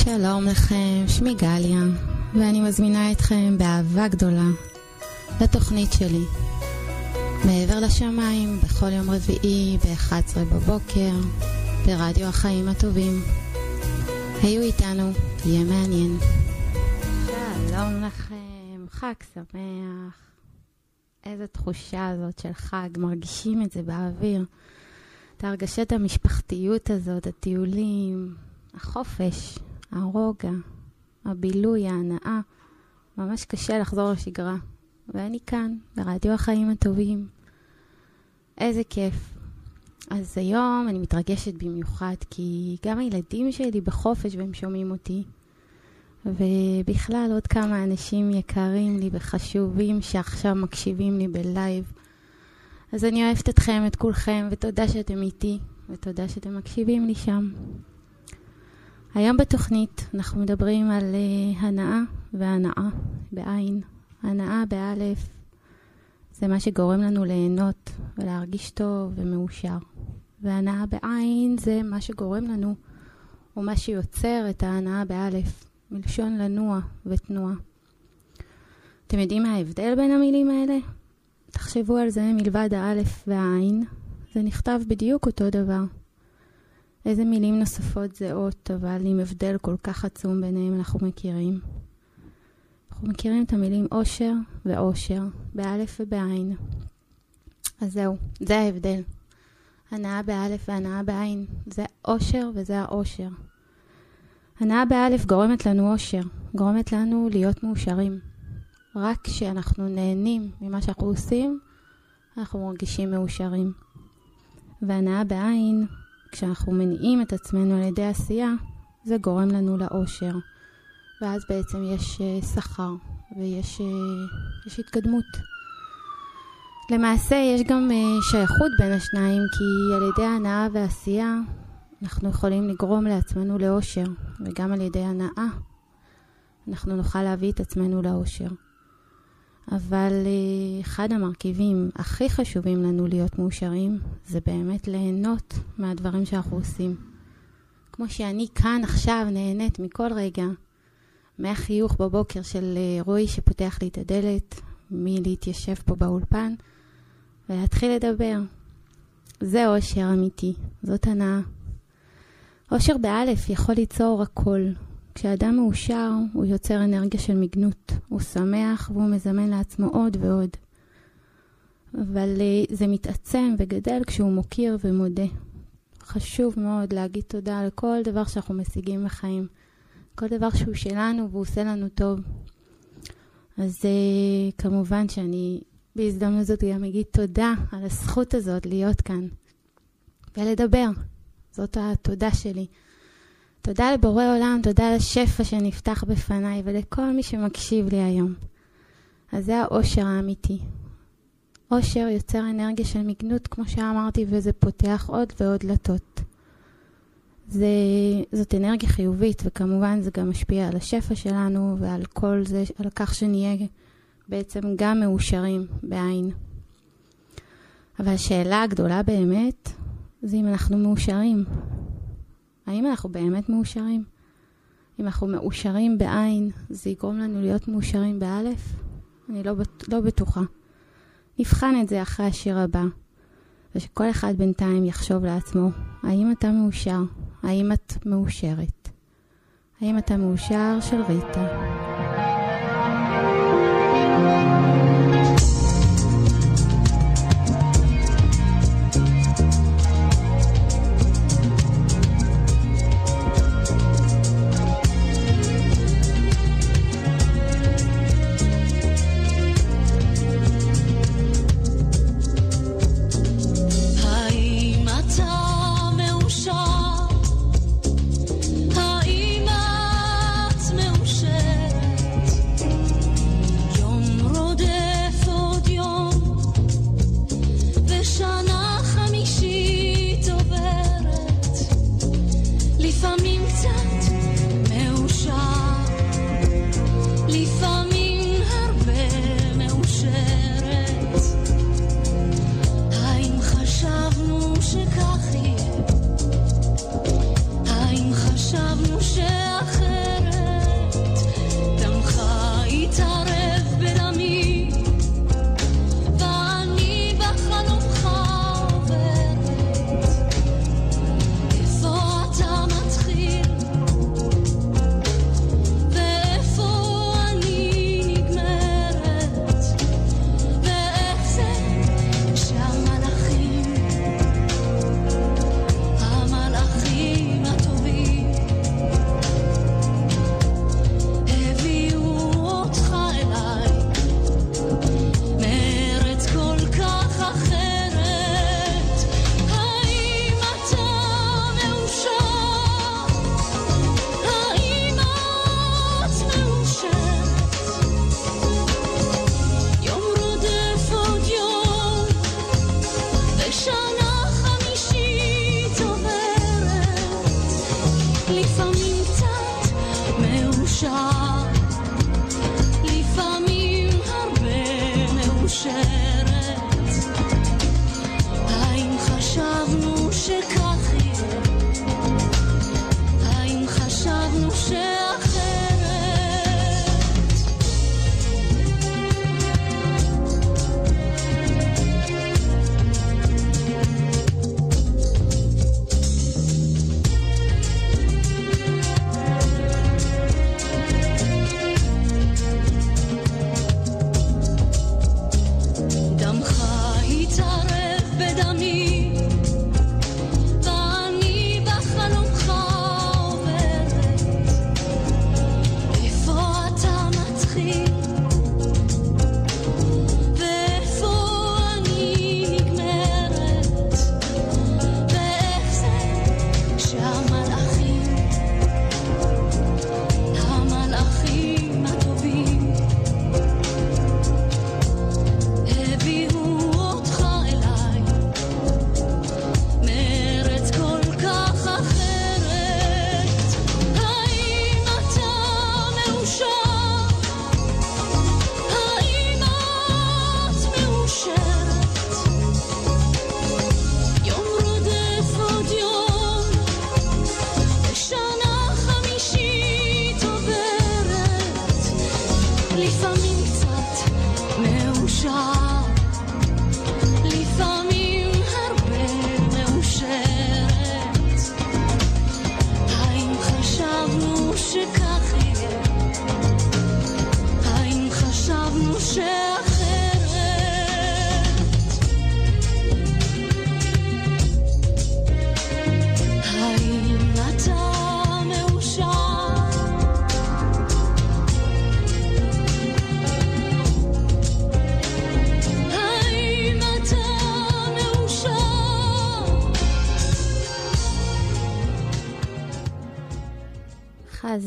שלום לכם, שמי גליה, ואני מזמינה אתכם באהבה גדולה לתוכנית שלי. מעבר לשמיים, בכל יום רביעי ב-11 בבוקר, ברדיו החיים הטובים. היו איתנו, יהיה מעניין. שלום לכם, חג שמח. איזה תחושה הזאת של חג, מרגישים את זה באוויר. את הרגשת המשפחתיות הזאת, הטיולים, החופש, הרוגע, הבילוי, ההנאה. ממש קשה לחזור לשגרה. ואני כאן, ברדיו החיים הטובים. איזה כיף. אז היום אני מתרגשת במיוחד, כי גם הילדים שלי בחופש והם שומעים אותי. ובכלל עוד כמה אנשים יקרים לי וחשובים שעכשיו מקשיבים לי בלייב. אז אני אוהבת אתכם, את כולכם, ותודה שאתם איתי, ותודה שאתם מקשיבים לי שם. היום בתוכנית אנחנו מדברים על uh, הנאה והנאה בעין. הנאה באלף זה מה שגורם לנו ליהנות ולהרגיש טוב ומאושר. והנאה בעין זה מה שגורם לנו, או מה שיוצר את ההנאה באלף, מלשון לנוע ותנועה. אתם יודעים מה ההבדל בין המילים האלה? תחשבו על זה מלבד האלף והעין, זה נכתב בדיוק אותו דבר. איזה מילים נוספות זהות, אבל עם הבדל כל כך עצום ביניהם אנחנו מכירים. אנחנו מכירים את המילים אושר ואושר, באלף ובעין. אז זהו, זה ההבדל. הנאה באלף והנאה בעין. זה אושר וזה האושר. הנאה באלף גורמת לנו אושר, גורמת לנו להיות מאושרים. רק כשאנחנו נהנים ממה שאנחנו עושים, אנחנו מרגישים מאושרים. והנאה בעין כשאנחנו מניעים את עצמנו על ידי עשייה, זה גורם לנו לאושר. ואז בעצם יש uh, שכר ויש uh, יש התקדמות. למעשה יש גם uh, שייכות בין השניים, כי על ידי הנאה ועשייה אנחנו יכולים לגרום לעצמנו לאושר, וגם על ידי הנאה אנחנו נוכל להביא את עצמנו לאושר. אבל uh, אחד המרכיבים הכי חשובים לנו להיות מאושרים זה באמת ליהנות מהדברים שאנחנו עושים. כמו שאני כאן עכשיו נהנית מכל רגע, מהחיוך בבוקר של uh, רועי שפותח לי את הדלת, מלהתיישב פה באולפן ולהתחיל לדבר. זה אושר אמיתי, זאת הנאה. אושר באלף יכול ליצור הכל, כשאדם מאושר, הוא יוצר אנרגיה של מגנות. הוא שמח והוא מזמן לעצמו עוד ועוד. אבל uh, זה מתעצם וגדל כשהוא מוקיר ומודה. חשוב מאוד להגיד תודה על כל דבר שאנחנו משיגים בחיים. כל דבר שהוא שלנו והוא עושה לנו טוב. אז uh, כמובן שאני בהזדמנות זאת גם אגיד תודה על הזכות הזאת להיות כאן ולדבר. זאת התודה שלי. תודה לבורא עולם, תודה לשפע שנפתח בפניי ולכל מי שמקשיב לי היום. אז זה האושר האמיתי. אושר יוצר אנרגיה של מגנות, כמו שאמרתי, וזה פותח עוד ועוד דלתות. זה, זאת אנרגיה חיובית, וכמובן זה גם משפיע על השפע שלנו ועל כל זה, על כך שנהיה בעצם גם מאושרים בעין. אבל השאלה הגדולה באמת, זה אם אנחנו מאושרים. האם אנחנו באמת מאושרים? אם אנחנו מאושרים בעין, זה יגרום לנו להיות מאושרים באלף? אני לא, לא בטוחה. נבחן את זה אחרי השיר הבא, ושכל אחד בינתיים יחשוב לעצמו, האם אתה מאושר? האם את מאושרת? האם אתה מאושר של ריטה?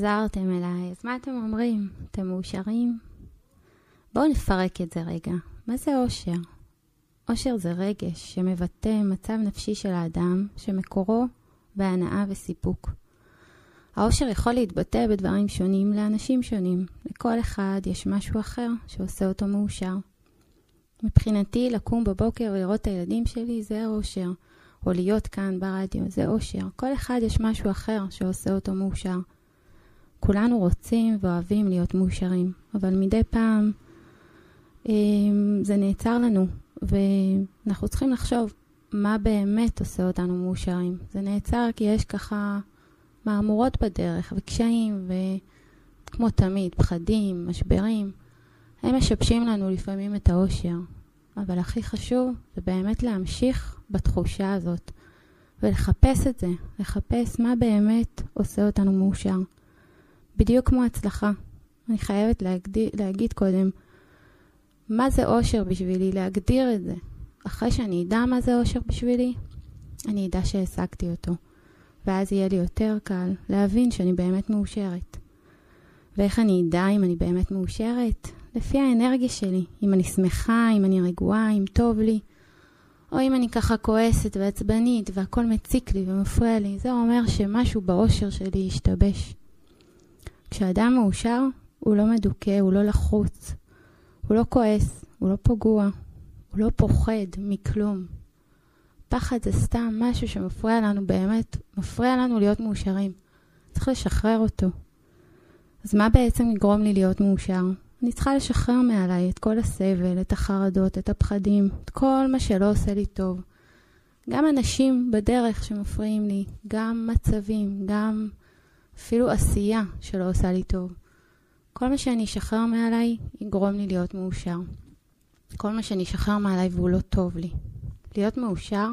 חזרתם אליי, אז מה אתם אומרים? אתם מאושרים? בואו נפרק את זה רגע. מה זה אושר? אושר זה רגש שמבטא מצב נפשי של האדם שמקורו בהנאה וסיפוק. האושר יכול להתבטא בדברים שונים לאנשים שונים. לכל אחד יש משהו אחר שעושה אותו מאושר. מבחינתי, לקום בבוקר ולראות את הילדים שלי זה אושר. או להיות כאן ברדיו, זה אושר. כל אחד יש משהו אחר שעושה אותו מאושר. כולנו רוצים ואוהבים להיות מאושרים, אבל מדי פעם אמ, זה נעצר לנו, ואנחנו צריכים לחשוב מה באמת עושה אותנו מאושרים. זה נעצר כי יש ככה מהמורות בדרך, וקשיים, וכמו תמיד, פחדים, משברים. הם משבשים לנו לפעמים את האושר, אבל הכי חשוב זה באמת להמשיך בתחושה הזאת, ולחפש את זה, לחפש מה באמת עושה אותנו מאושר. בדיוק כמו הצלחה. אני חייבת להגדיר, להגיד קודם, מה זה אושר בשבילי, להגדיר את זה. אחרי שאני אדע מה זה אושר בשבילי, אני אדע שהשגתי אותו. ואז יהיה לי יותר קל להבין שאני באמת מאושרת. ואיך אני אדע אם אני באמת מאושרת? לפי האנרגיה שלי. אם אני שמחה, אם אני רגועה, אם טוב לי. או אם אני ככה כועסת ועצבנית והכל מציק לי ומפריע לי, זה אומר שמשהו באושר שלי השתבש. כשאדם מאושר, הוא לא מדוכא, הוא לא לחוץ, הוא לא כועס, הוא לא פגוע, הוא לא פוחד מכלום. פחד זה סתם משהו שמפריע לנו באמת, מפריע לנו להיות מאושרים. צריך לשחרר אותו. אז מה בעצם יגרום לי להיות מאושר? אני צריכה לשחרר מעליי את כל הסבל, את החרדות, את הפחדים, את כל מה שלא עושה לי טוב. גם אנשים בדרך שמפריעים לי, גם מצבים, גם אפילו עשייה שלא עושה לי טוב. כל מה שאני אשחרר מעליי יגרום לי להיות מאושר. כל מה שאני אשחרר מעליי והוא לא טוב לי. להיות מאושר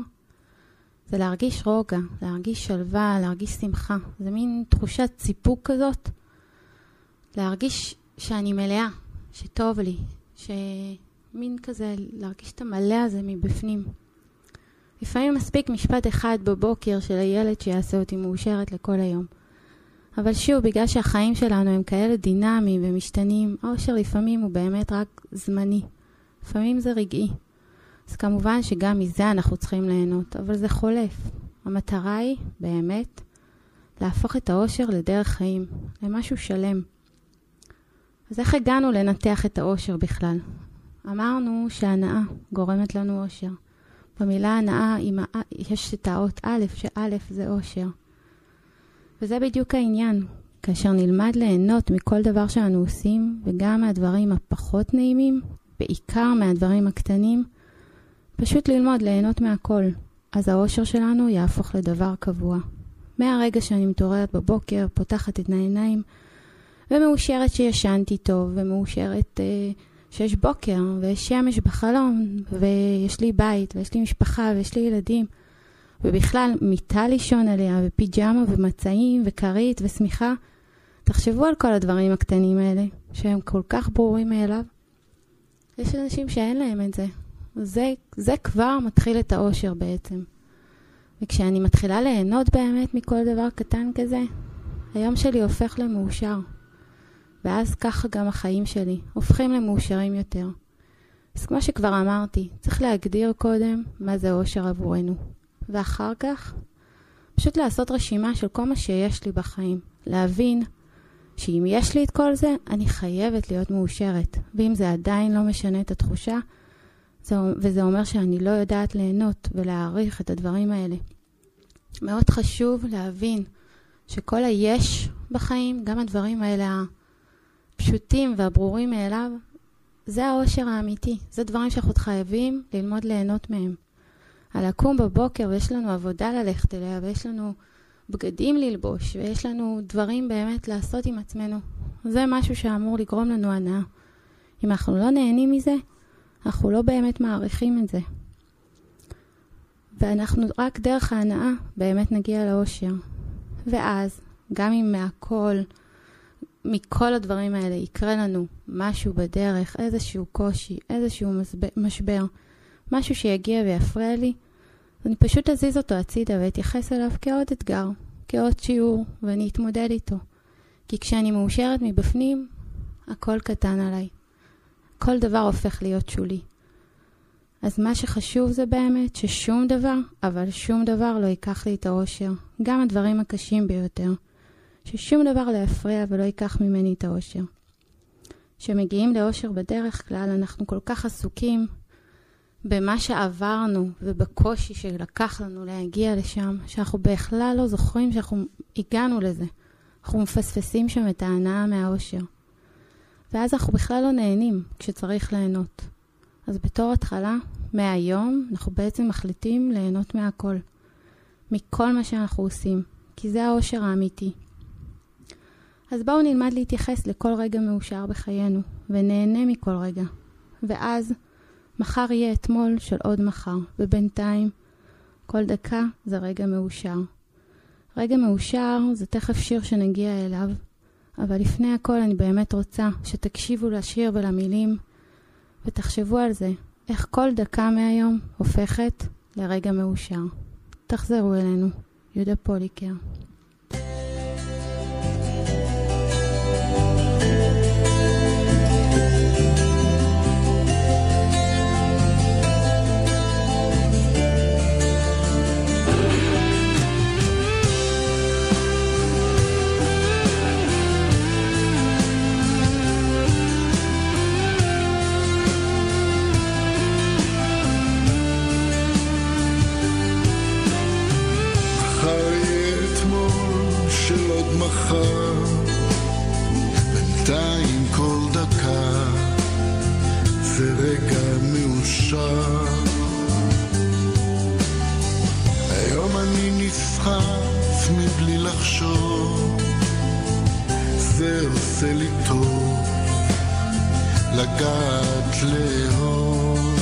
זה להרגיש רוגע, להרגיש שלווה, להרגיש שמחה. זה מין תחושת סיפוק כזאת. להרגיש שאני מלאה, שטוב לי, שמין כזה להרגיש את המלא הזה מבפנים. לפעמים מספיק משפט אחד בבוקר של הילד שיעשה אותי מאושרת לכל היום. אבל שוב, בגלל שהחיים שלנו הם כאלה דינמיים ומשתנים, האושר לפעמים הוא באמת רק זמני. לפעמים זה רגעי. אז כמובן שגם מזה אנחנו צריכים ליהנות, אבל זה חולף. המטרה היא, באמת, להפוך את האושר לדרך חיים, למשהו שלם. אז איך הגענו לנתח את האושר בכלל? אמרנו שהנאה גורמת לנו אושר. במילה הנאה יש את האות א', שא' זה אושר. וזה בדיוק העניין. כאשר נלמד ליהנות מכל דבר שאנו עושים, וגם מהדברים הפחות נעימים, בעיקר מהדברים הקטנים, פשוט ללמוד ליהנות מהכל. אז האושר שלנו יהפוך לדבר קבוע. מהרגע שאני מתעוררת בבוקר, פותחת את העיניים, ומאושרת שישנתי טוב, ומאושרת אה, שיש בוקר, ויש שמש בחלום, ויש לי בית, ויש לי משפחה, ויש לי ילדים. ובכלל, מיטה לישון עליה, ופיג'מה, ומצעים, וכרית, ושמיכה. תחשבו על כל הדברים הקטנים האלה, שהם כל כך ברורים מאליו. יש אנשים שאין להם את זה. זה, זה כבר מתחיל את האושר בעצם. וכשאני מתחילה ליהנות באמת מכל דבר קטן כזה, היום שלי הופך למאושר. ואז ככה גם החיים שלי הופכים למאושרים יותר. אז כמו שכבר אמרתי, צריך להגדיר קודם מה זה אושר עבורנו. ואחר כך, פשוט לעשות רשימה של כל מה שיש לי בחיים. להבין שאם יש לי את כל זה, אני חייבת להיות מאושרת. ואם זה עדיין לא משנה את התחושה, זה, וזה אומר שאני לא יודעת ליהנות ולהעריך את הדברים האלה. מאוד חשוב להבין שכל היש בחיים, גם הדברים האלה הפשוטים והברורים מאליו, זה העושר האמיתי. זה דברים שאנחנו חייבים ללמוד ליהנות מהם. על לקום בבוקר ויש לנו עבודה ללכת אליה ויש לנו בגדים ללבוש ויש לנו דברים באמת לעשות עם עצמנו. זה משהו שאמור לגרום לנו הנאה. אם אנחנו לא נהנים מזה, אנחנו לא באמת מעריכים את זה. ואנחנו רק דרך ההנאה באמת נגיע לאושר. ואז, גם אם מהכל, מכל הדברים האלה יקרה לנו משהו בדרך, איזשהו קושי, איזשהו משבר, משהו שיגיע ויפריע לי, אני פשוט אזיז אותו הצידה ואתייחס אליו כעוד אתגר, כעוד שיעור, ואני אתמודד איתו. כי כשאני מאושרת מבפנים, הכל קטן עליי. כל דבר הופך להיות שולי. אז מה שחשוב זה באמת ששום דבר, אבל שום דבר לא ייקח לי את האושר. גם הדברים הקשים ביותר. ששום דבר לא יפריע ולא ייקח ממני את האושר. כשמגיעים לאושר בדרך כלל, אנחנו כל כך עסוקים במה שעברנו ובקושי שלקח לנו להגיע לשם, שאנחנו בכלל לא זוכרים שאנחנו הגענו לזה. אנחנו מפספסים שם את ההנאה מהאושר. ואז אנחנו בכלל לא נהנים כשצריך ליהנות. אז בתור התחלה, מהיום, אנחנו בעצם מחליטים ליהנות מהכל. מכל מה שאנחנו עושים, כי זה האושר האמיתי. אז בואו נלמד להתייחס לכל רגע מאושר בחיינו, ונהנה מכל רגע. ואז, מחר יהיה אתמול של עוד מחר, ובינתיים, כל דקה זה רגע מאושר. רגע מאושר זה תכף שיר שנגיע אליו, אבל לפני הכל אני באמת רוצה שתקשיבו לשיר ולמילים, ותחשבו על זה, איך כל דקה מהיום הופכת לרגע מאושר. תחזרו אלינו, יהודה פוליקר. מחר, בינתיים כל דקה זה רגע מאושר. היום אני נסחף מבלי לחשוב, זה עושה לי טוב לגעת לאהוב.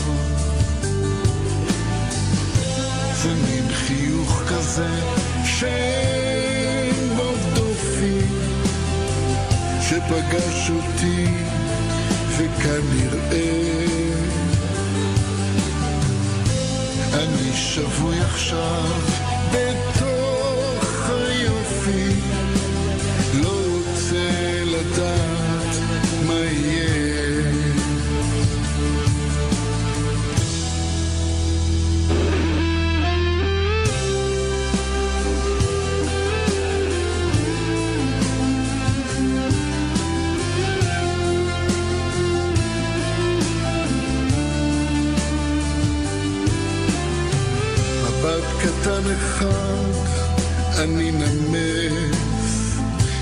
זה מין חיוך כזה ש... וכנראה אני אחד אני נמס,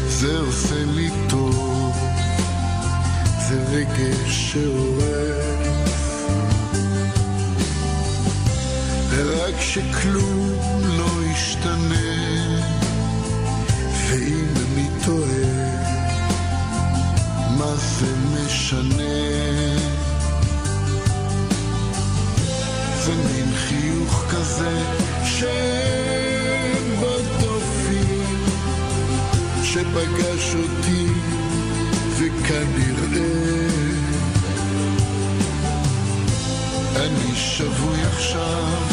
זה עושה לי טוב, זה רגש שאוהב. ורק שכלום לא ישתנה, ואם אני טועה, מה זה משנה? זה מין חיוך כזה ש... שפגש אותי, וכנראה אני שבוי עכשיו.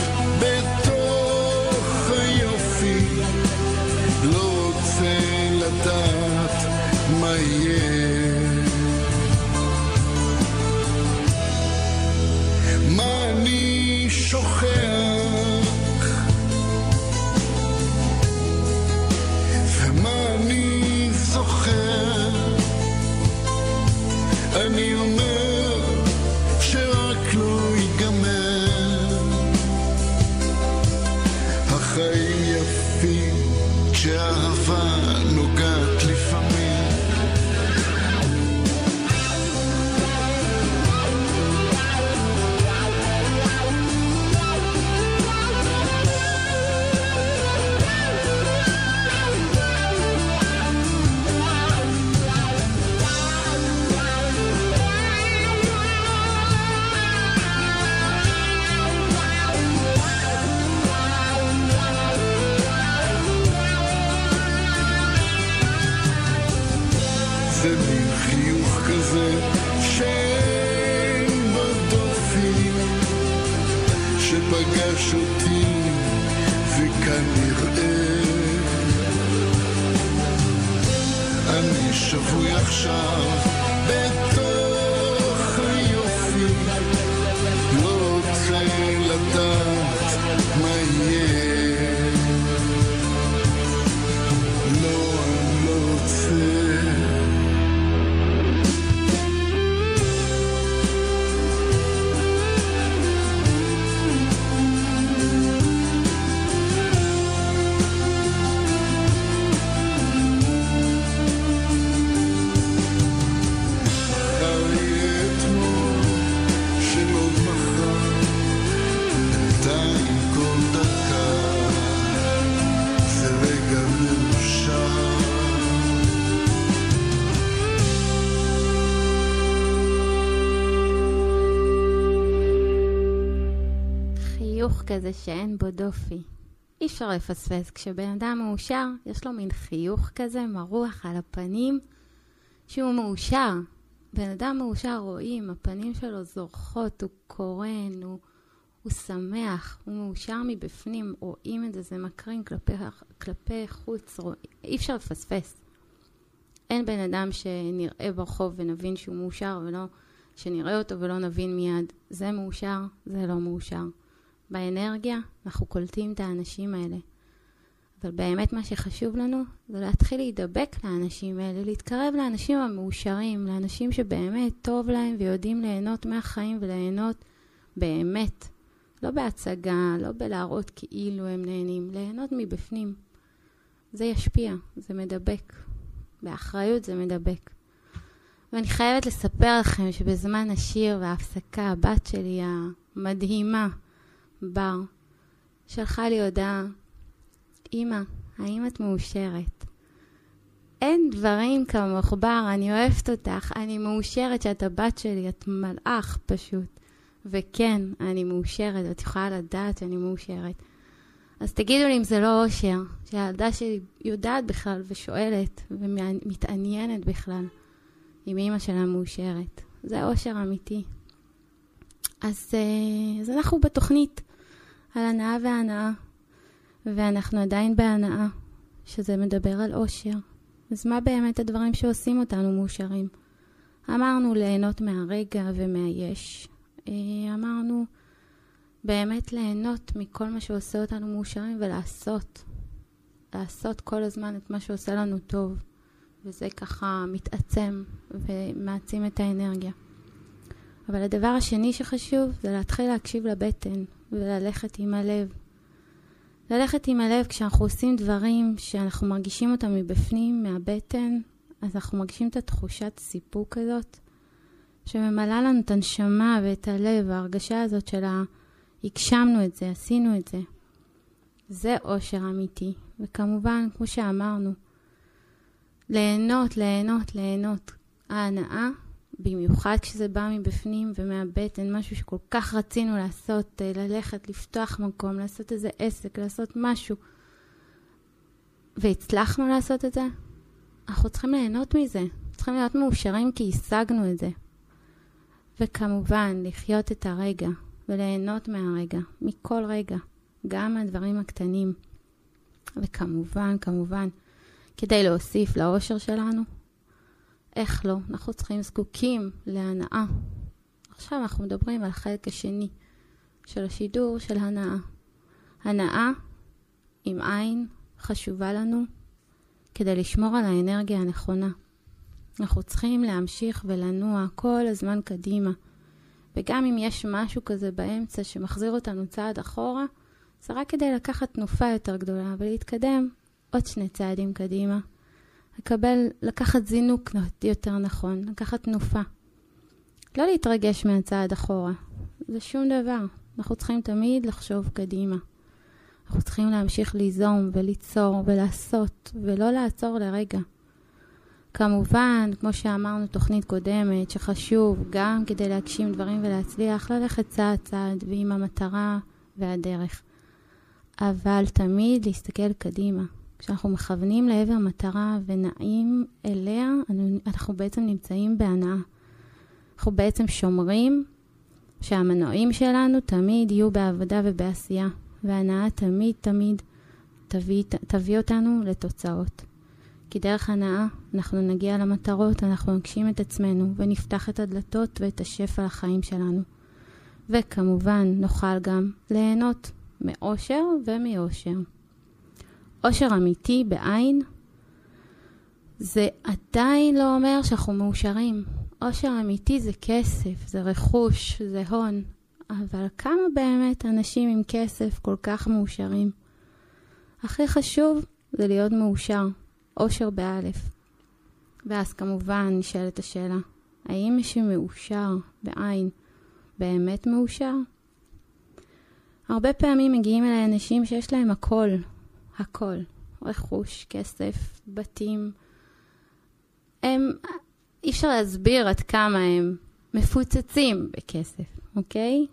כזה שאין בו דופי. אי אפשר לפספס. כשבן אדם מאושר, יש לו מין חיוך כזה מרוח על הפנים, שהוא מאושר. בן אדם מאושר רואים, הפנים שלו זורחות, הוא קורן, הוא, הוא שמח, הוא מאושר מבפנים, רואים את זה, זה מקרין כלפי, כלפי חוץ, רוא... אי אפשר לפספס. אין בן אדם שנראה ברחוב ונבין שהוא מאושר ולא, שנראה אותו ולא נבין מיד, זה מאושר, זה לא מאושר. באנרגיה, אנחנו קולטים את האנשים האלה. אבל באמת מה שחשוב לנו זה להתחיל להידבק לאנשים האלה, להתקרב לאנשים המאושרים, לאנשים שבאמת טוב להם ויודעים ליהנות מהחיים וליהנות באמת. לא בהצגה, לא בלהראות כאילו הם נהנים, ליהנות מבפנים. זה ישפיע, זה מדבק. באחריות זה מדבק. ואני חייבת לספר לכם שבזמן השיר וההפסקה, הבת שלי המדהימה, בר, שלחה לי הודעה, אמא, האם את מאושרת? אין דברים כמוך, בר, אני אוהבת אותך, אני מאושרת שאת הבת שלי, את מלאך פשוט. וכן, אני מאושרת, את יכולה לדעת שאני מאושרת. אז תגידו לי אם זה לא אושר, שהילדה שלי יודעת בכלל ושואלת ומתעניינת בכלל אם אימא שלה מאושרת. זה אושר אמיתי. אז, אה, אז אנחנו בתוכנית על הנאה והנאה, ואנחנו עדיין בהנאה, שזה מדבר על אושר. אז מה באמת הדברים שעושים אותנו מאושרים? אמרנו ליהנות מהרגע ומהיש. אה, אמרנו באמת ליהנות מכל מה שעושה אותנו מאושרים ולעשות. לעשות כל הזמן את מה שעושה לנו טוב. וזה ככה מתעצם ומעצים את האנרגיה. אבל הדבר השני שחשוב זה להתחיל להקשיב לבטן וללכת עם הלב. ללכת עם הלב כשאנחנו עושים דברים שאנחנו מרגישים אותם מבפנים, מהבטן, אז אנחנו מרגישים את התחושת סיפוק הזאת, שממלאה לנו את הנשמה ואת הלב, ההרגשה הזאת של הגשמנו את זה, עשינו את זה. זה אושר אמיתי. וכמובן, כמו שאמרנו, ליהנות, ליהנות, ליהנות. ההנאה במיוחד כשזה בא מבפנים ומהבטן, משהו שכל כך רצינו לעשות, אה, ללכת, לפתוח מקום, לעשות איזה עסק, לעשות משהו, והצלחנו לעשות את זה, אנחנו צריכים ליהנות מזה. צריכים להיות מאושרים כי השגנו את זה. וכמובן, לחיות את הרגע וליהנות מהרגע, מכל רגע, גם מהדברים הקטנים. וכמובן, כמובן, כדי להוסיף לאושר שלנו, איך לא? אנחנו צריכים, זקוקים להנאה. עכשיו אנחנו מדברים על החלק השני של השידור של הנאה. הנאה עם עין חשובה לנו כדי לשמור על האנרגיה הנכונה. אנחנו צריכים להמשיך ולנוע כל הזמן קדימה. וגם אם יש משהו כזה באמצע שמחזיר אותנו צעד אחורה, זה רק כדי לקחת תנופה יותר גדולה ולהתקדם עוד שני צעדים קדימה. לקבל, לקחת זינוק יותר נכון, לקחת תנופה. לא להתרגש מהצעד אחורה, זה שום דבר. אנחנו צריכים תמיד לחשוב קדימה. אנחנו צריכים להמשיך ליזום וליצור ולעשות, ולא לעצור לרגע. כמובן, כמו שאמרנו תוכנית קודמת, שחשוב גם כדי להגשים דברים ולהצליח, ללכת צעד צעד ועם המטרה והדרך. אבל תמיד להסתכל קדימה. כשאנחנו מכוונים לעבר מטרה ונעים אליה, אנחנו בעצם נמצאים בהנאה. אנחנו בעצם שומרים שהמנועים שלנו תמיד יהיו בעבודה ובעשייה, והנאה תמיד תמיד תביא, תביא אותנו לתוצאות. כי דרך הנאה אנחנו נגיע למטרות, אנחנו נגשים את עצמנו ונפתח את הדלתות ואת השפע לחיים שלנו. וכמובן נוכל גם ליהנות מאושר ומאושר. אושר אמיתי בעין זה עדיין לא אומר שאנחנו מאושרים. אושר אמיתי זה כסף, זה רכוש, זה הון. אבל כמה באמת אנשים עם כסף כל כך מאושרים? הכי חשוב זה להיות מאושר, אושר באלף. ואז כמובן נשאלת השאלה, האם מי שמאושר בעין באמת מאושר? הרבה פעמים מגיעים אליי אנשים שיש להם הכל, הכל, רכוש, כסף, בתים. הם, אי אפשר להסביר עד כמה הם מפוצצים בכסף, אוקיי?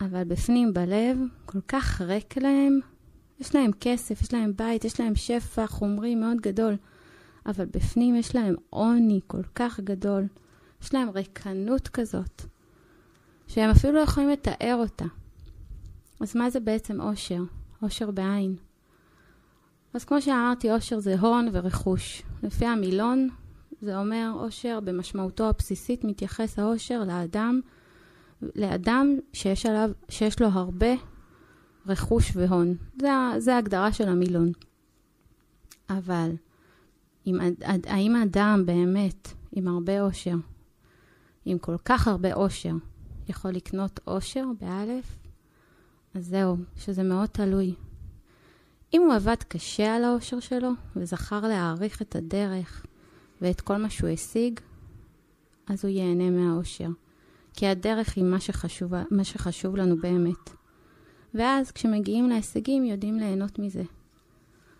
אבל בפנים, בלב, כל כך ריק להם. יש להם כסף, יש להם בית, יש להם שפע חומרי מאוד גדול, אבל בפנים יש להם עוני כל כך גדול. יש להם ריקנות כזאת, שהם אפילו לא יכולים לתאר אותה. אז מה זה בעצם עושר? עושר בעין. אז כמו שאמרתי, עושר זה הון ורכוש. לפי המילון, זה אומר עושר במשמעותו הבסיסית מתייחס העושר לאדם, לאדם שיש, עליו, שיש לו הרבה רכוש והון. זה, זה ההגדרה של המילון. אבל אם, האם אדם באמת עם הרבה עושר, עם כל כך הרבה עושר, יכול לקנות עושר באלף? אז זהו, שזה מאוד תלוי. אם הוא עבד קשה על העושר שלו וזכר להעריך את הדרך ואת כל מה שהוא השיג, אז הוא ייהנה מהעושר. כי הדרך היא מה שחשוב, מה שחשוב לנו באמת. ואז כשמגיעים להישגים יודעים ליהנות מזה.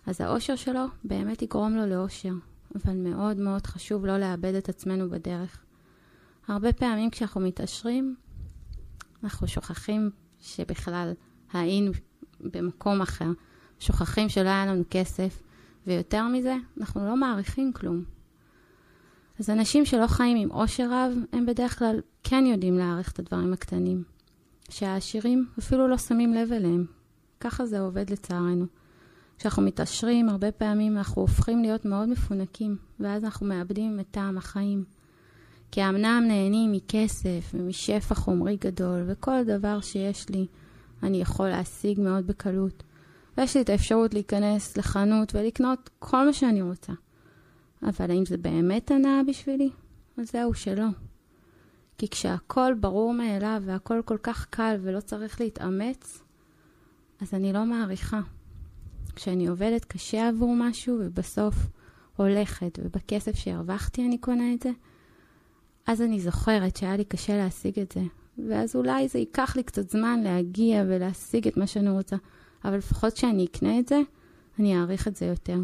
אז האושר שלו באמת יגרום לו לאושר, אבל מאוד מאוד חשוב לא לאבד את עצמנו בדרך. הרבה פעמים כשאנחנו מתעשרים, אנחנו שוכחים שבכלל היינו במקום אחר, שוכחים שלא היה לנו כסף, ויותר מזה, אנחנו לא מעריכים כלום. אז אנשים שלא חיים עם עושר רב, הם בדרך כלל כן יודעים להעריך את הדברים הקטנים. שהעשירים אפילו לא שמים לב אליהם. ככה זה עובד לצערנו. כשאנחנו מתעשרים, הרבה פעמים אנחנו הופכים להיות מאוד מפונקים, ואז אנחנו מאבדים את טעם החיים. כי אמנם נהנים מכסף ומשפע חומרי גדול, וכל דבר שיש לי אני יכול להשיג מאוד בקלות. ויש לי את האפשרות להיכנס לחנות ולקנות כל מה שאני רוצה. אבל האם זה באמת הנאה בשבילי? אז זהו, שלא. כי כשהכול ברור מאליו והכול כל כך קל ולא צריך להתאמץ, אז אני לא מעריכה. כשאני עובדת קשה עבור משהו ובסוף הולכת ובכסף שהרווחתי אני קונה את זה, אז אני זוכרת שהיה לי קשה להשיג את זה. ואז אולי זה ייקח לי קצת זמן להגיע ולהשיג את מה שאני רוצה, אבל לפחות כשאני אקנה את זה, אני אעריך את זה יותר.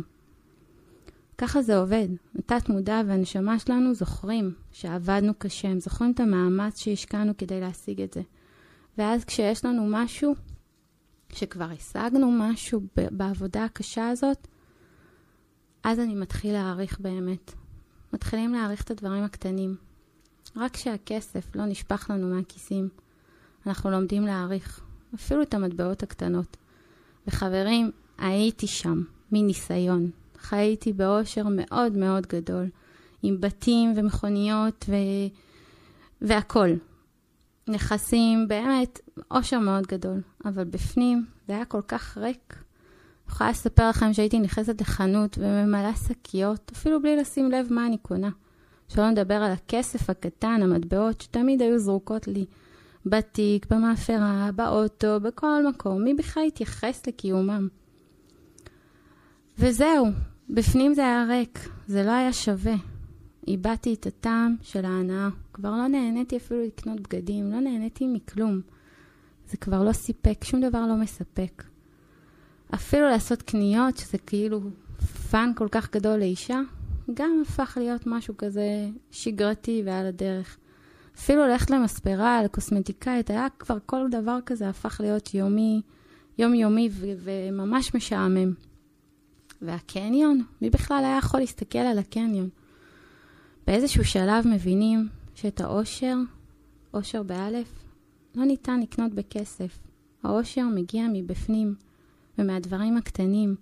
ככה זה עובד. התת מודע והנשמה שלנו זוכרים שעבדנו קשה, הם זוכרים את המאמץ שהשקענו כדי להשיג את זה. ואז כשיש לנו משהו, שכבר השגנו משהו בעבודה הקשה הזאת, אז אני מתחיל להעריך באמת. מתחילים להעריך את הדברים הקטנים. רק כשהכסף לא נשפך לנו מהכיסים, אנחנו לומדים להעריך, אפילו את המטבעות הקטנות. וחברים, הייתי שם, מניסיון. חייתי באושר מאוד מאוד גדול, עם בתים ומכוניות ו... והכול. נכסים, באמת, אושר מאוד גדול. אבל בפנים זה היה כל כך ריק. אני יכולה לספר לכם שהייתי נכנסת לחנות וממלאה שקיות, אפילו בלי לשים לב מה אני קונה. שלא נדבר על הכסף הקטן, המטבעות, שתמיד היו זרוקות לי בתיק, במאפרה, באוטו, בכל מקום. מי בכלל התייחס לקיומם? וזהו, בפנים זה היה ריק, זה לא היה שווה. איבדתי את הטעם של ההנאה. כבר לא נהניתי אפילו לקנות בגדים, לא נהניתי מכלום. זה כבר לא סיפק, שום דבר לא מספק. אפילו לעשות קניות, שזה כאילו fun כל כך גדול לאישה, גם הפך להיות משהו כזה שגרתי ועל הדרך. אפילו ללכת למספרה, לקוסמטיקאית, היה כבר כל דבר כזה הפך להיות יומי, יומיומי וממש משעמם. והקניון? מי בכלל היה יכול להסתכל על הקניון? באיזשהו שלב מבינים שאת האושר, אושר באלף, לא ניתן לקנות בכסף. האושר מגיע מבפנים ומהדברים הקטנים,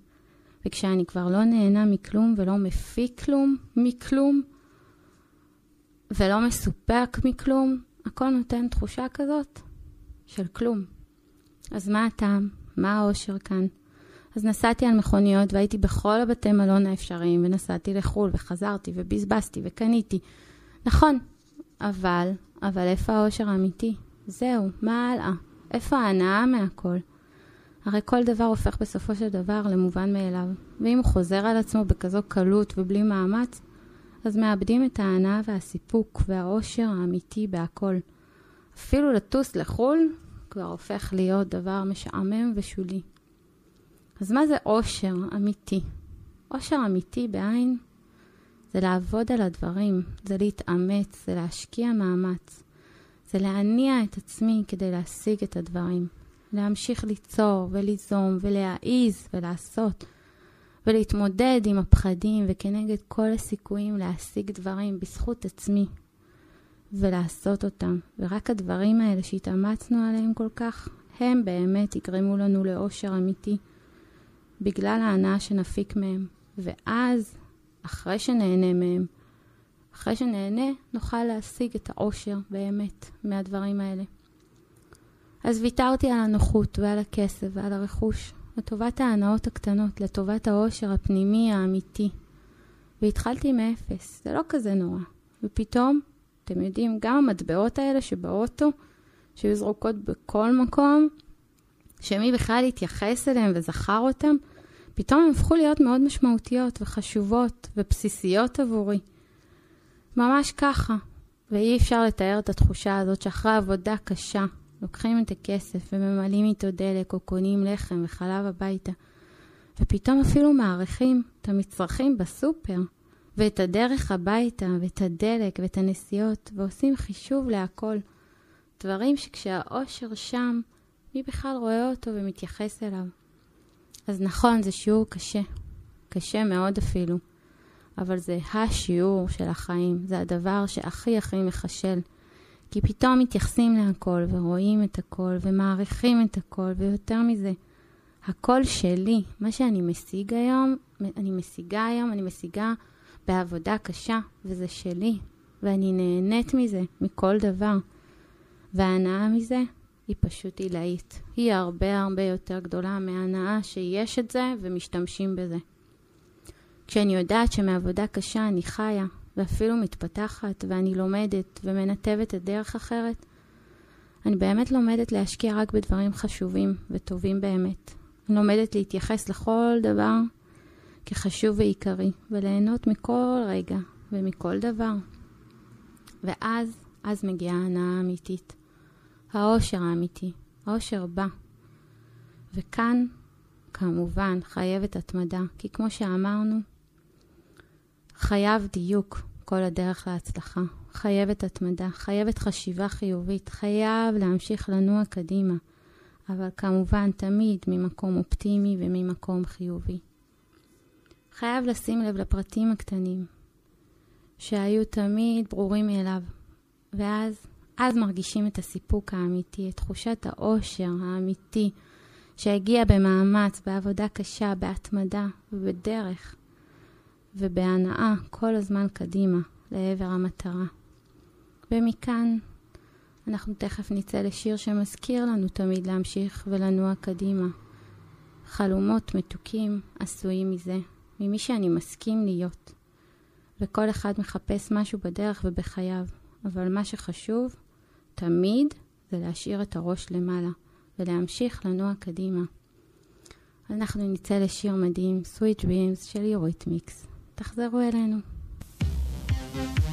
וכשאני כבר לא נהנה מכלום ולא מפיק כלום מכלום, ולא מסופק מכלום, הכל נותן תחושה כזאת של כלום. אז מה הטעם? מה האושר כאן? אז נסעתי על מכוניות והייתי בכל הבתי מלון האפשריים, ונסעתי לחו"ל, וחזרתי, ובזבזתי, וקניתי. נכון, אבל, אבל איפה האושר האמיתי? זהו, מה הלאה? איפה ההנאה מהכל? הרי כל דבר הופך בסופו של דבר למובן מאליו, ואם הוא חוזר על עצמו בכזו קלות ובלי מאמץ, אז מאבדים את ההנאה והסיפוק והאושר האמיתי בהכל. אפילו לטוס לחו"ל כבר הופך להיות דבר משעמם ושולי. אז מה זה אושר אמיתי? אושר אמיתי בעין זה לעבוד על הדברים, זה להתאמץ, זה להשקיע מאמץ, זה להניע את עצמי כדי להשיג את הדברים, להמשיך ליצור וליזום ולהעיז ולעשות, ולהתמודד עם הפחדים וכנגד כל הסיכויים להשיג דברים בזכות עצמי, ולעשות אותם. ורק הדברים האלה שהתאמצנו עליהם כל כך, הם באמת יגרמו לנו לאושר אמיתי, בגלל ההנאה שנפיק מהם. ואז, אחרי שנהנה מהם, אחרי שנהנה, נוכל להשיג את האושר באמת מהדברים האלה. אז ויתרתי על הנוחות ועל הכסף ועל הרכוש, לטובת ההנאות הקטנות, לטובת האושר הפנימי האמיתי. והתחלתי מאפס, זה לא כזה נורא. ופתאום, אתם יודעים, גם המטבעות האלה שבאוטו, שהיו זרוקות בכל מקום, שמי בכלל התייחס אליהם וזכר אותם, פתאום הם הפכו להיות מאוד משמעותיות וחשובות ובסיסיות עבורי. ממש ככה. ואי אפשר לתאר את התחושה הזאת שאחרי עבודה קשה, לוקחים את הכסף וממלאים איתו דלק או קונים לחם וחלב הביתה, ופתאום אפילו מעריכים את המצרכים בסופר, ואת הדרך הביתה, ואת הדלק, ואת הנסיעות, ועושים חישוב להכל. דברים שכשהאושר שם, מי בכלל רואה אותו ומתייחס אליו? אז נכון, זה שיעור קשה. קשה מאוד אפילו. אבל זה השיעור של החיים. זה הדבר שהכי הכי מחשל. כי פתאום מתייחסים להכל, ורואים את הכל, ומעריכים את הכל, ויותר מזה, הכל שלי. מה שאני משיג היום, אני משיגה היום, אני משיגה בעבודה קשה, וזה שלי. ואני נהנית מזה, מכל דבר. וההנאה מזה היא פשוט עילאית. היא הרבה הרבה יותר גדולה מההנאה שיש את זה ומשתמשים בזה. כשאני יודעת שמעבודה קשה אני חיה, ואפילו מתפתחת, ואני לומדת ומנתבת את דרך אחרת, אני באמת לומדת להשקיע רק בדברים חשובים וטובים באמת. אני לומדת להתייחס לכל דבר כחשוב ועיקרי, וליהנות מכל רגע ומכל דבר. ואז, אז מגיעה ההנאה האמיתית. האושר האמיתי. האושר בא. וכאן, כמובן, חייבת התמדה, כי כמו שאמרנו, חייב דיוק כל הדרך להצלחה. חייבת התמדה, חייבת חשיבה חיובית, חייב להמשיך לנוע קדימה, אבל כמובן תמיד ממקום אופטימי וממקום חיובי. חייב לשים לב לפרטים הקטנים, שהיו תמיד ברורים מאליו, ואז, אז מרגישים את הסיפוק האמיתי, את תחושת האושר האמיתי, שהגיע במאמץ, בעבודה קשה, בהתמדה ובדרך. ובהנאה כל הזמן קדימה לעבר המטרה. ומכאן אנחנו תכף נצא לשיר שמזכיר לנו תמיד להמשיך ולנוע קדימה. חלומות מתוקים עשויים מזה, ממי שאני מסכים להיות. וכל אחד מחפש משהו בדרך ובחייו, אבל מה שחשוב תמיד זה להשאיר את הראש למעלה ולהמשיך לנוע קדימה. אנחנו נצא לשיר מדהים, Sweet Dreams של יוריתמיקס. תחזרו אלינו. Some of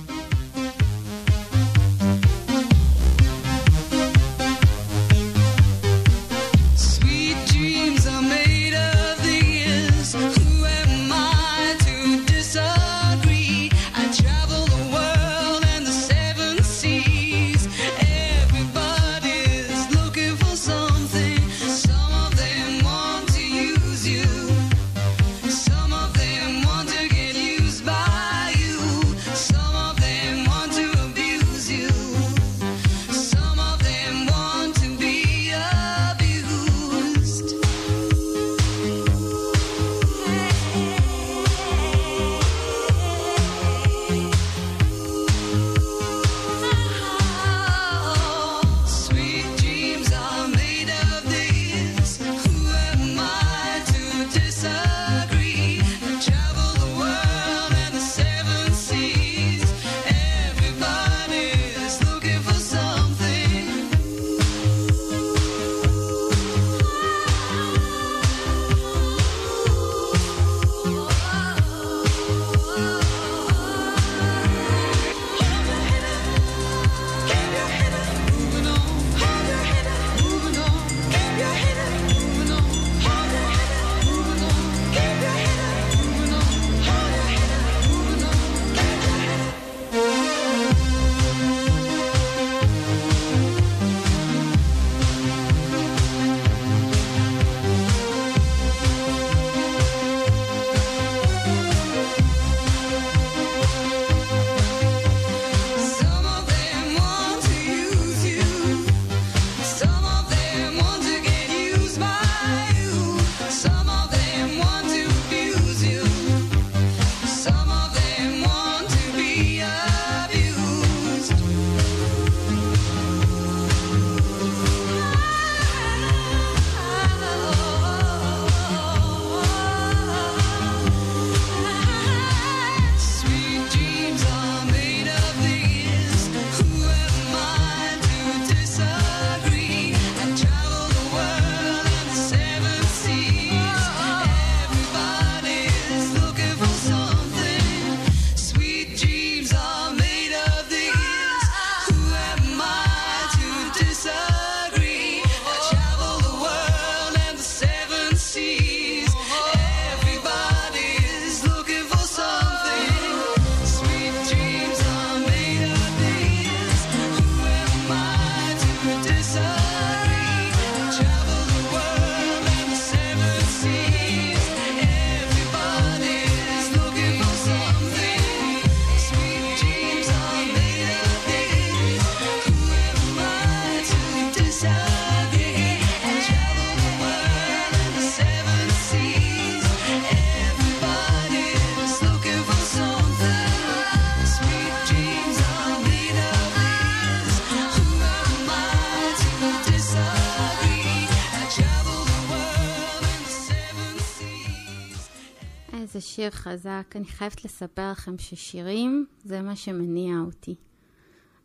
שיר חזק. אני חייבת לספר לכם ששירים זה מה שמניע אותי.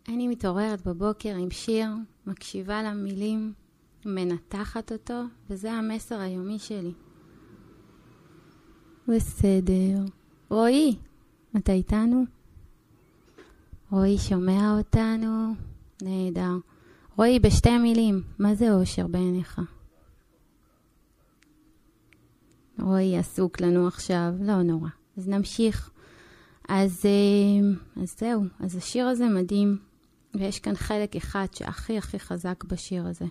אני מתעוררת בבוקר עם שיר, מקשיבה למילים, מנתחת אותו, וזה המסר היומי שלי. בסדר. רועי, אתה איתנו? רועי שומע אותנו? נהדר. רועי, בשתי מילים, מה זה אושר בעיניך? רועי עסוק לנו עכשיו, לא נורא. אז נמשיך. אז, אה, אז זהו, אז השיר הזה מדהים, ויש כאן חלק אחד שהכי הכי חזק בשיר הזה.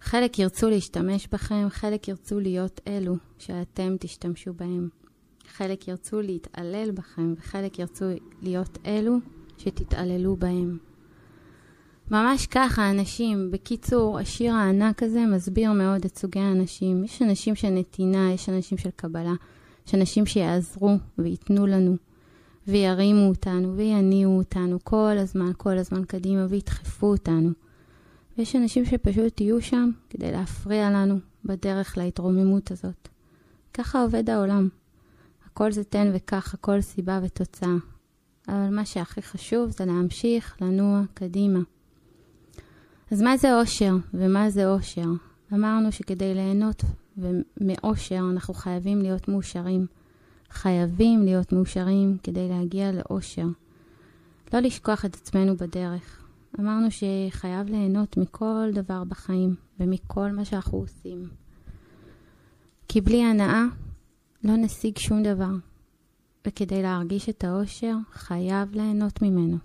חלק ירצו להשתמש בכם, חלק ירצו להיות אלו שאתם תשתמשו בהם. חלק ירצו להתעלל בכם, וחלק ירצו להיות אלו שתתעללו בהם. ממש ככה, אנשים. בקיצור, השיר הענק הזה מסביר מאוד את סוגי האנשים. יש אנשים של נתינה, יש אנשים של קבלה, יש אנשים שיעזרו וייתנו לנו, וירימו אותנו, ויניעו אותנו כל הזמן, כל הזמן קדימה, וידחפו אותנו. ויש אנשים שפשוט יהיו שם כדי להפריע לנו בדרך להתרוממות הזאת. ככה עובד העולם. הכל זה תן וקח, הכל סיבה ותוצאה. אבל מה שהכי חשוב זה להמשיך לנוע קדימה. אז מה זה אושר ומה זה אושר? אמרנו שכדי ליהנות מאושר אנחנו חייבים להיות מאושרים. חייבים להיות מאושרים כדי להגיע לאושר. לא לשכוח את עצמנו בדרך. אמרנו שחייב ליהנות מכל דבר בחיים ומכל מה שאנחנו עושים. כי בלי הנאה לא נשיג שום דבר, וכדי להרגיש את האושר חייב ליהנות ממנו.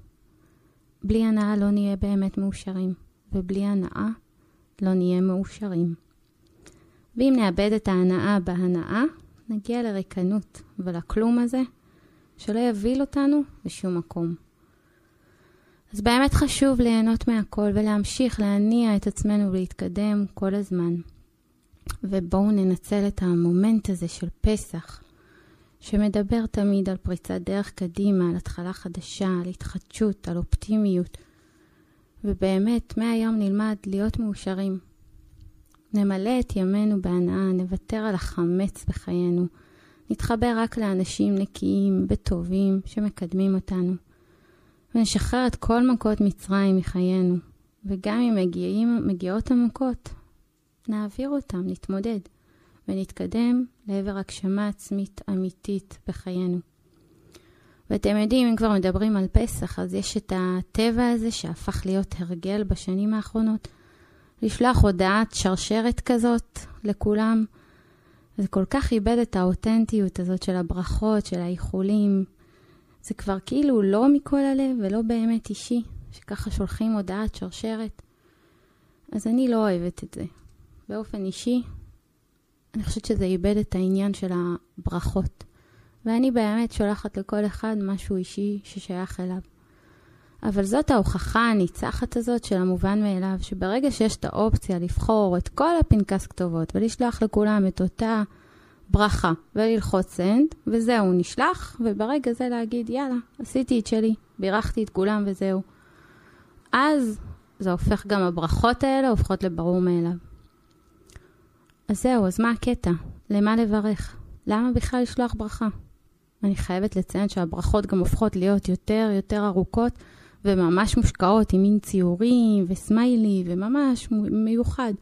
בלי הנאה לא נהיה באמת מאושרים. ובלי הנאה לא נהיה מאושרים. ואם נאבד את ההנאה בהנאה, נגיע לריקנות ולכלום הזה, שלא יביל אותנו לשום מקום. אז באמת חשוב ליהנות מהכל ולהמשיך להניע את עצמנו ולהתקדם כל הזמן. ובואו ננצל את המומנט הזה של פסח, שמדבר תמיד על פריצת דרך קדימה, על התחלה חדשה, על התחדשות, על אופטימיות, ובאמת, מהיום נלמד להיות מאושרים. נמלא את ימינו בהנאה, נוותר על החמץ בחיינו, נתחבר רק לאנשים נקיים וטובים שמקדמים אותנו, ונשחרר את כל מכות מצרים מחיינו, וגם אם מגיעים, מגיעות המכות, נעביר אותם, נתמודד, ונתקדם לעבר הגשמה עצמית אמיתית בחיינו. ואתם יודעים, אם כבר מדברים על פסח, אז יש את הטבע הזה שהפך להיות הרגל בשנים האחרונות. לשלוח הודעת שרשרת כזאת לכולם. זה כל כך איבד את האותנטיות הזאת של הברכות, של האיחולים. זה כבר כאילו לא מכל הלב ולא באמת אישי, שככה שולחים הודעת שרשרת. אז אני לא אוהבת את זה. באופן אישי, אני חושבת שזה איבד את העניין של הברכות. ואני באמת שולחת לכל אחד משהו אישי ששייך אליו. אבל זאת ההוכחה הניצחת הזאת של המובן מאליו, שברגע שיש את האופציה לבחור את כל הפנקס כתובות ולשלוח לכולם את אותה ברכה וללחוץ סנד, וזהו, נשלח, וברגע זה להגיד, יאללה, עשיתי את שלי, בירכתי את כולם וזהו. אז זה הופך גם הברכות האלה הופכות לברור מאליו. אז זהו, אז מה הקטע? למה לברך? למה בכלל לשלוח ברכה? אני חייבת לציין שהברכות גם הופכות להיות יותר יותר ארוכות וממש מושקעות עם מין ציורים וסמיילי וממש מיוחד.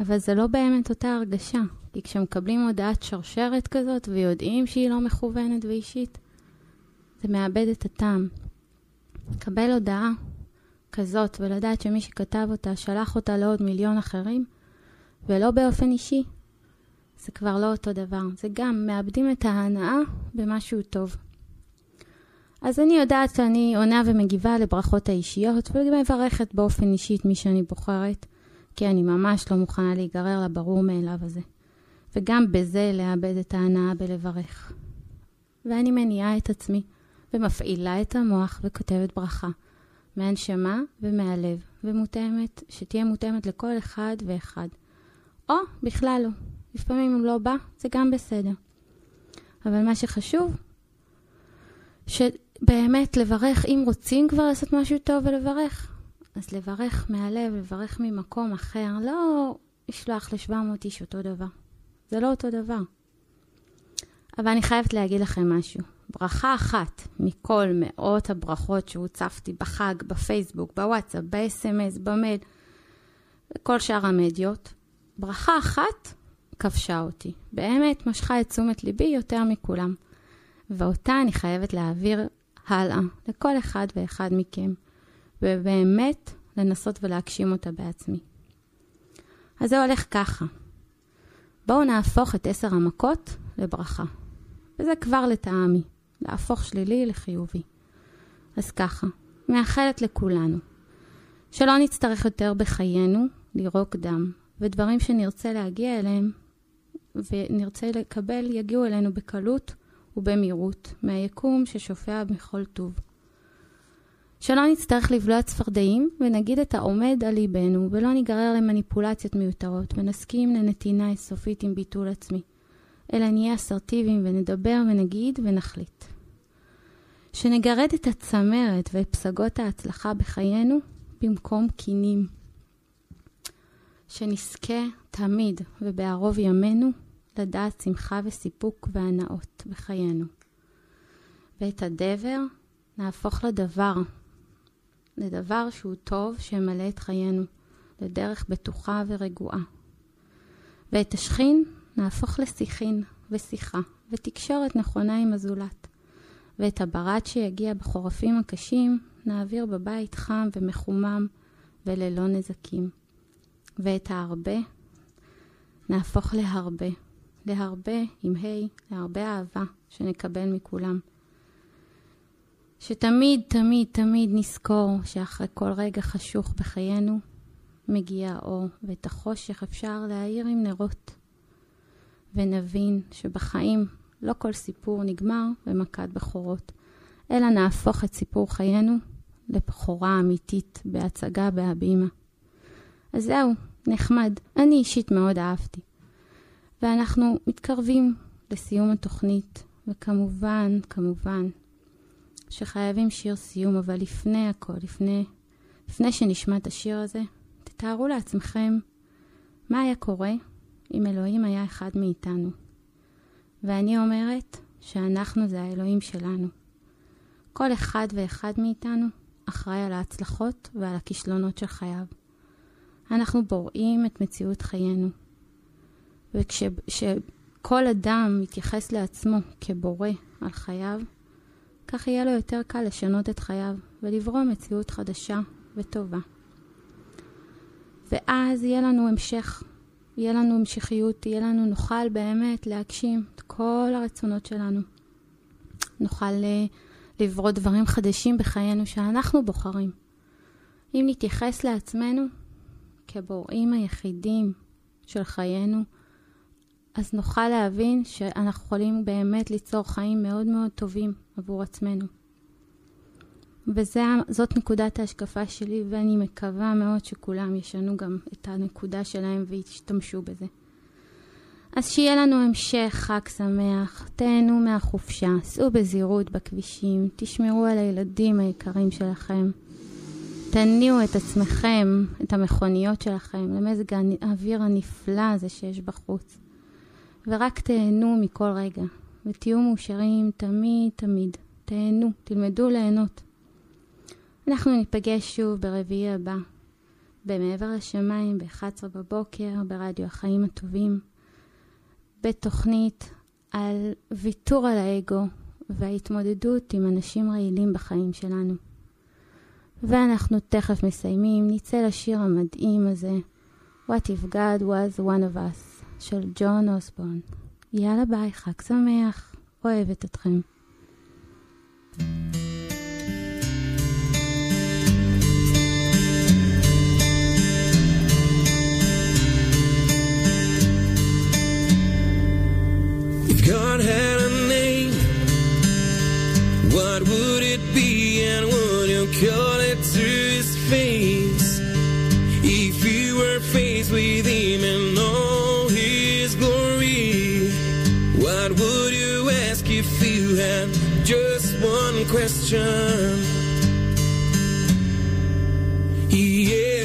אבל זה לא באמת אותה הרגשה, כי כשמקבלים הודעת שרשרת כזאת ויודעים שהיא לא מכוונת ואישית, זה מאבד את הטעם. לקבל הודעה כזאת ולדעת שמי שכתב אותה שלח אותה לעוד מיליון אחרים, ולא באופן אישי, זה כבר לא אותו דבר. זה גם מאבדים את ההנאה במשהו טוב. אז אני יודעת שאני עונה ומגיבה לברכות האישיות ומברכת באופן אישי את מי שאני בוחרת, כי אני ממש לא מוכנה להיגרר לברור מאליו הזה. וגם בזה לאבד את ההנאה בלברך. ואני מניעה את עצמי ומפעילה את המוח וכותבת ברכה. מהנשמה ומהלב, ומותאמת, שתהיה מותאמת לכל אחד ואחד. או בכלל לא. לפעמים הוא לא בא, זה גם בסדר. אבל מה שחשוב, שבאמת לברך, אם רוצים כבר לעשות משהו טוב ולברך, אז לברך מהלב, לברך ממקום אחר, לא לשלוח ל-700 איש אותו דבר. זה לא אותו דבר. אבל אני חייבת להגיד לכם משהו. ברכה אחת מכל מאות הברכות שהוצפתי בחג, בפייסבוק, בוואטסאפ, ב-SMS, במייל, וכל שאר המדיות, ברכה אחת כבשה אותי. באמת משכה את תשומת ליבי יותר מכולם. ואותה אני חייבת להעביר הלאה לכל אחד ואחד מכם, ובאמת לנסות ולהגשים אותה בעצמי. אז זה הולך ככה. בואו נהפוך את עשר המכות לברכה. וזה כבר לטעמי, להפוך שלילי לחיובי. אז ככה, מאחלת לכולנו, שלא נצטרך יותר בחיינו לירוק דם, ודברים שנרצה להגיע אליהם ונרצה לקבל יגיעו אלינו בקלות ובמהירות, מהיקום ששופע בכל טוב. שלא נצטרך לבלוע צפרדעים ונגיד את העומד על ליבנו ולא ניגרר למניפולציות מיותרות ונסכים לנתינה אינסופית עם ביטול עצמי, אלא נהיה אסרטיביים ונדבר ונגיד ונחליט. שנגרד את הצמרת ואת פסגות ההצלחה בחיינו במקום קינים. שנזכה תמיד ובערוב ימינו לדעת שמחה וסיפוק והנאות בחיינו. ואת הדבר נהפוך לדבר, לדבר שהוא טוב שימלא את חיינו, לדרך בטוחה ורגועה. ואת השכין נהפוך לשיחין ושיחה ותקשורת נכונה עם הזולת. ואת הברד שיגיע בחורפים הקשים נעביר בבית חם ומחומם וללא נזקים. ואת ההרבה נהפוך להרבה, להרבה עם ה', להרבה אהבה שנקבל מכולם. שתמיד, תמיד, תמיד נזכור שאחרי כל רגע חשוך בחיינו, מגיע האור, ואת החושך אפשר להאיר עם נרות. ונבין שבחיים לא כל סיפור נגמר במכת בכורות, אלא נהפוך את סיפור חיינו לבכורה אמיתית בהצגה בהבימה. אז זהו, נחמד. אני אישית מאוד אהבתי. ואנחנו מתקרבים לסיום התוכנית, וכמובן, כמובן, שחייבים שיר סיום, אבל לפני הכל, לפני, לפני שנשמע את השיר הזה, תתארו לעצמכם מה היה קורה אם אלוהים היה אחד מאיתנו. ואני אומרת שאנחנו זה האלוהים שלנו. כל אחד ואחד מאיתנו אחראי על ההצלחות ועל הכישלונות של חייו. אנחנו בוראים את מציאות חיינו. וכשכל אדם מתייחס לעצמו כבורא על חייו, כך יהיה לו יותר קל לשנות את חייו ולברוא מציאות חדשה וטובה. ואז יהיה לנו המשך, יהיה לנו המשכיות, יהיה לנו, נוכל באמת להגשים את כל הרצונות שלנו. נוכל אה, לברוא דברים חדשים בחיינו שאנחנו בוחרים. אם נתייחס לעצמנו כבוראים היחידים של חיינו, אז נוכל להבין שאנחנו יכולים באמת ליצור חיים מאוד מאוד טובים עבור עצמנו. וזאת נקודת ההשקפה שלי, ואני מקווה מאוד שכולם ישנו גם את הנקודה שלהם וישתמשו בזה. אז שיהיה לנו המשך חג שמח, תהנו מהחופשה, סעו בזהירות בכבישים, תשמרו על הילדים היקרים שלכם. תניעו את עצמכם, את המכוניות שלכם, למזג האוויר הנפלא הזה שיש בחוץ. ורק תהנו מכל רגע, ותהיו מאושרים תמיד תמיד. תהנו, תלמדו ליהנות. אנחנו ניפגש שוב ברביעי הבא, במעבר לשמיים, ב-11 בבוקר, ברדיו החיים הטובים, בתוכנית על ויתור על האגו וההתמודדות עם אנשים רעילים בחיים שלנו. ואנחנו תכף מסיימים, נצא לשיר המדהים הזה, What if God was one of us, של ג'ון אוסבורן. יאללה ביי, חג שמח, אוהבת אתכם. God had a name, what would it be and would you call question? Yeah,